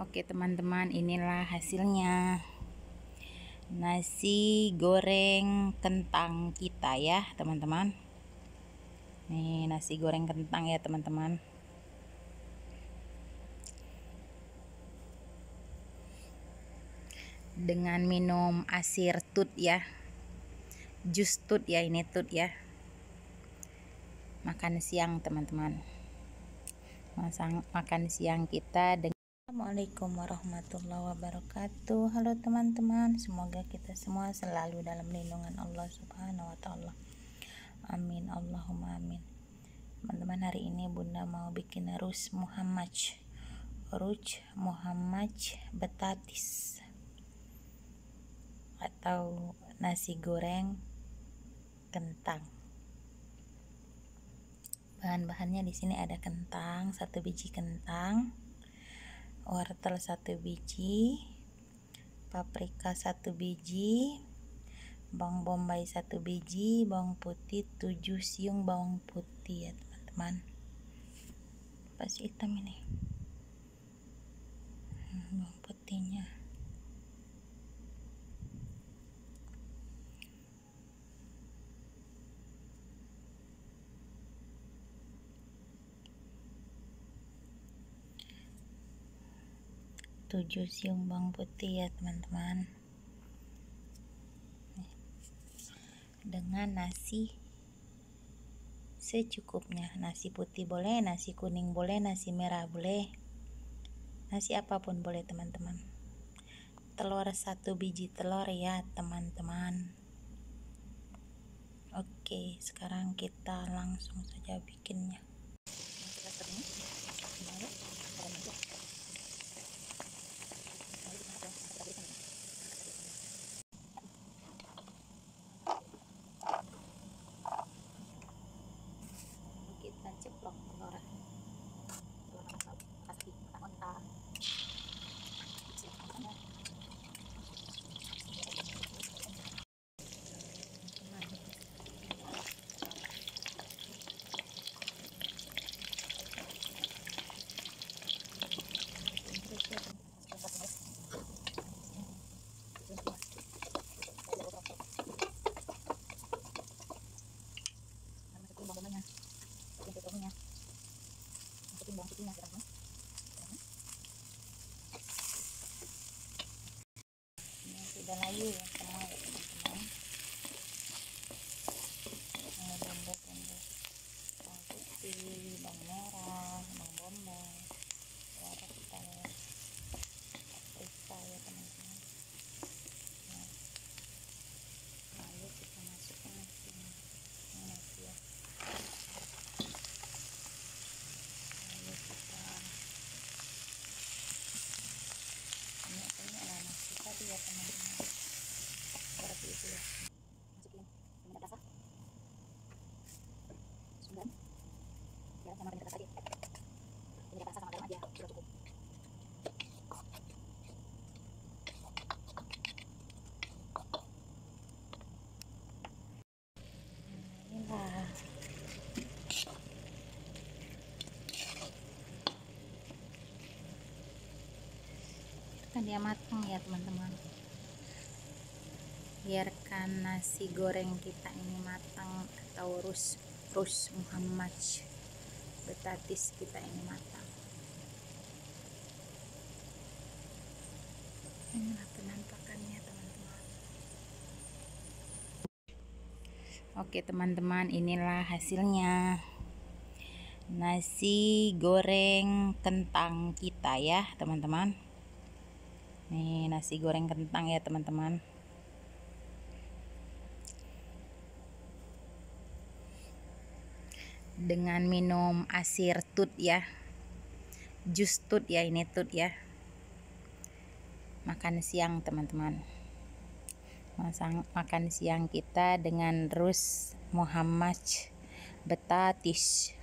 Oke teman-teman inilah hasilnya. Nasi goreng kentang kita ya teman-teman. Nih nasi goreng kentang ya teman-teman. Dengan minum asir tut ya. Jus tut ya ini tut ya. Makan siang teman-teman. Makan siang kita dengan Assalamualaikum warahmatullahi wabarakatuh. Halo teman-teman Semoga kita semua selalu dalam lindungan Allah subhanahu wa ta'ala. Amin Allahumma amin. Teman-teman hari ini bunda mau bikin rus Muhammad. Ruj Muhammad betatis. Atau nasi goreng kentang. Bahan-bahannya di sini ada kentang satu biji kentang wortel satu biji paprika satu biji bawang bombay satu biji bawang putih 7 siung bawang putih ya teman-teman. Pasti hitam ini. Hmm, bawang putihnya 7 siung bawang putih ya teman-teman. Dengan nasi secukupnya. Nasi putih boleh nasi kuning boleh nasi merah boleh. Nasi apa pun boleh teman-teman. Telur satu biji telur ya teman-teman. Oke sekarang kita langsung saja bikinnya sudah layu ya semua ya teman-teman ini bumbu-bumbu bawang putih bawang merah bawang bombay wortel paprika ya teman-teman nah, lalu kita masukkan sini ini nasi ya lalu kita ini ini adalah nasi tadi ya teman-teman seperti itu ya masukin penyedap rasa sembilan ya sama penyedap rasa aja penyedap rasa sama garam aja sudah cukup inilah biarkan dia matang ya teman-teman. Biarkan nasi goreng kita ini matang atau rus rus Muhammad. Betatis kita ini matang. Inilah penampakannya teman-teman. Oke teman-teman inilah hasilnya. Nasi goreng kentang kita ya teman-teman nih nasi goreng kentang ya teman-teman. Dengan minum asir tut ya. Jus tut ya ini tut ya. Makan siang teman-teman. Makan siang kita dengan rus Muhammad betatis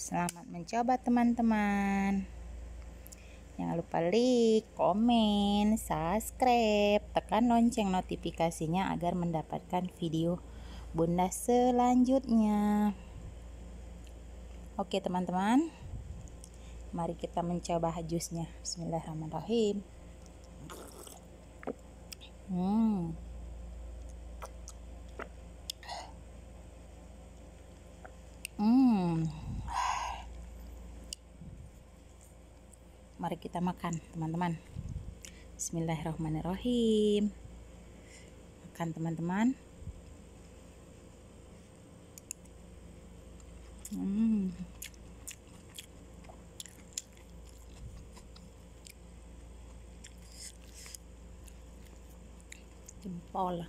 Selamat mencoba teman-teman. Jangan lupa like, komen, subscribe, tekan lonceng notifikasinya agar mendapatkan video bunda selanjutnya. Oke teman-teman. Mari kita mencoba jusnya. Bismillahirrahmanirrahim. Hmm mari kita makan teman-teman. Bismillahirrahmanirrahim. Makan teman-teman. Hmm. jempol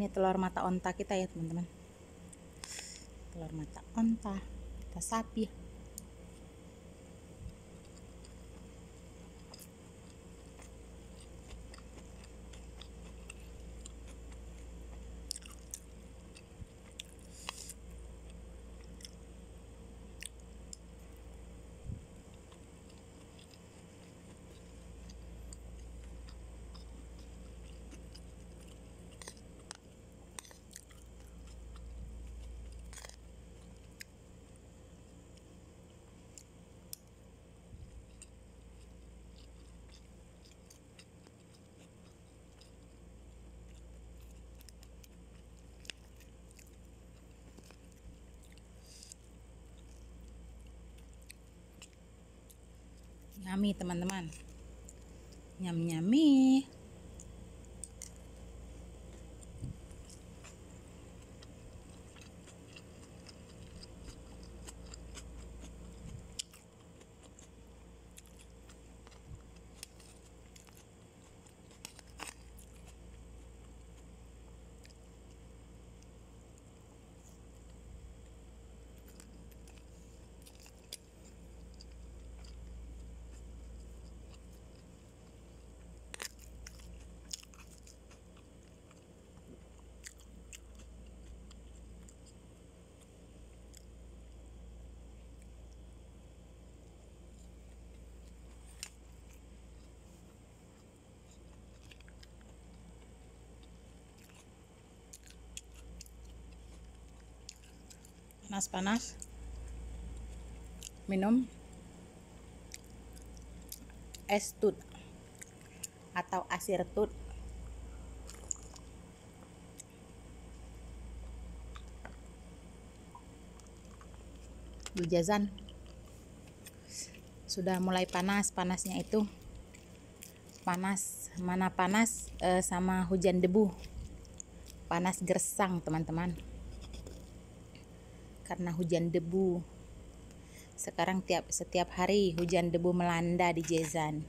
ini telur mata onta kita ya teman-teman. Telur mata onta kita sapi nyami teman-teman. Nyam panas-panas minum. Es tut. Atau asir tut. Bujazan sudah mulai panas panasnya itu. Panas. Mana panas? E, sama hujan debu. Panas gersang teman-teman karena hujan debu. Sekarang tiap setiap hari hujan debu melanda di Jezan.